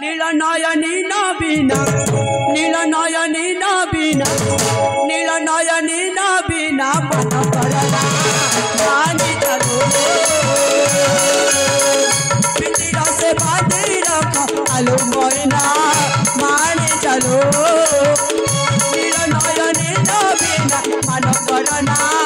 নীলনয়নী নবীনা নীলনয়নী নবীনা নীলনয়নী নবীনা মন করলা रो निरनयने नवीन मन परना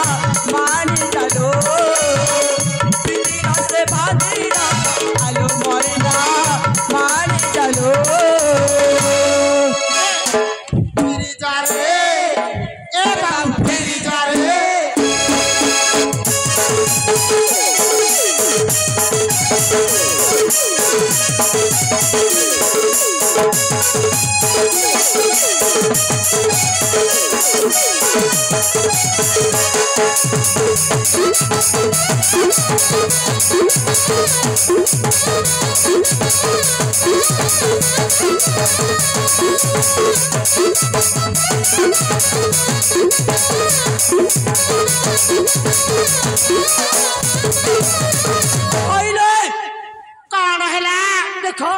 দেখো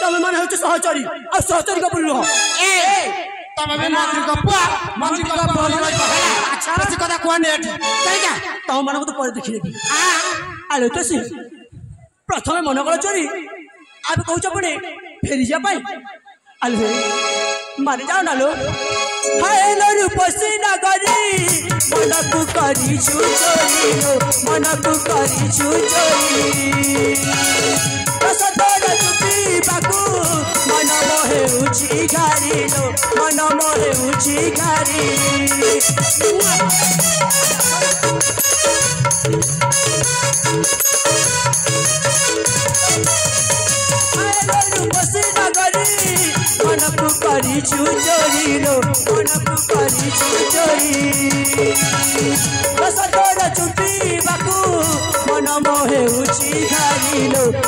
তুমি মনে হচ্ছে সহচরী আর সহচরীকে বললো ଆଉ ସହଚରୀ କପୁର ନୁହଁ ଏ ତମେ ବି ମନ୍ତ୍ରୀଙ୍କ ପୁଅ ମନ୍ତ୍ରୀଙ୍କ ପୁଅ ବୋଲି ରହିବ ହେଲା ଆଚ୍ଛା ବେଶୀ କଥା କୁହନି ଏଠି ଯାଇକା ତମ ମାନଙ୍କୁ ତ ପରେ ଦେଖିଦେବି ଆ ଆଲୋ ତ ସିଂ ପ୍ରଥମେ ମନ କର ଚୋରି ଆବେ କହୁଛ ପୁଣି ଫେରିଯିବା ପାଇଁ ଆଲୋ ମାରି ଯାଅ ନା ଲୋ ହାଏଲୋ ରୂପସୀ ନଗରୀ ମନକୁ କରିଛୁ ଚୋରି ଲୋ ମନକୁ କରିଛୁ ଚୋରି গাড়িলো মন মরে উচি গাড়ি মনকু করিছু চোরিলো মনকু করিছু চোরি দশ তোর চুটিবাকু মন মোহে উচি গাড়িলো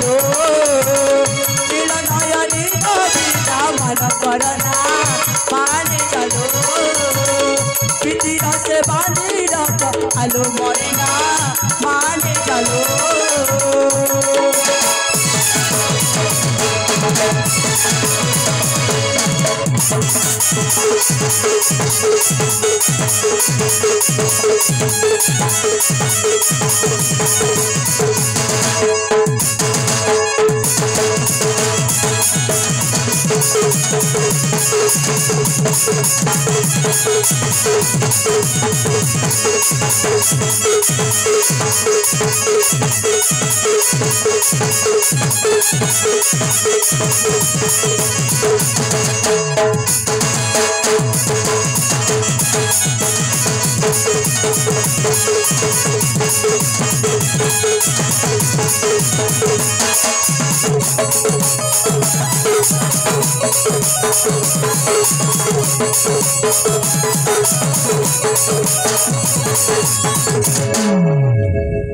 लो चिड़गाया रे तो बिना मन परना पाने चलो पितिरा से बांधी रख आलो मरेगा माने चलो Thank you. Thank Thank you.